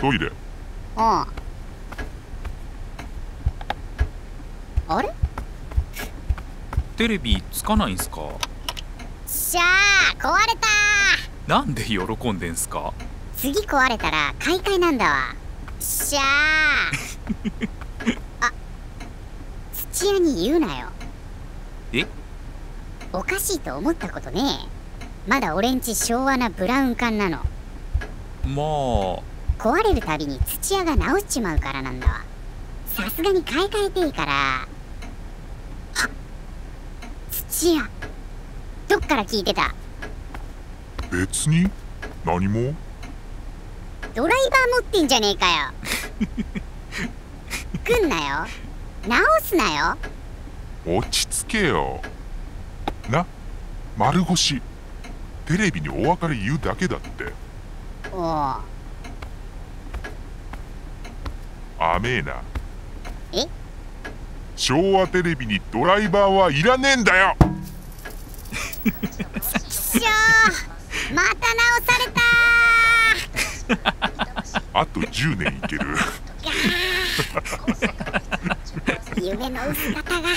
トイレ。あああれ？テレビつかないんすか？しゃあ壊れた。なんで喜んでんすか？次壊れたら買い替えなんだわ。しゃあ。あ土屋に言うなよ。え？おかしいと思ったことねえ。まだ俺んち昭和なブラウン管なの。まあ壊れるたびに土屋が直しちまうからなんだわ。さすがに買い替えていいから。あ土屋。どっから聞いてた？別に。何も。ドライバー持ってんじゃねえかよ。来んなよ。直すなよ。落ち着けよ。な。丸腰。テレビにお別れ言うだけだって。おお甘えなえ？昭和テレビにドライバーはいらねえんだよ。しょー。また直されたあと10年いける。夢の薄型が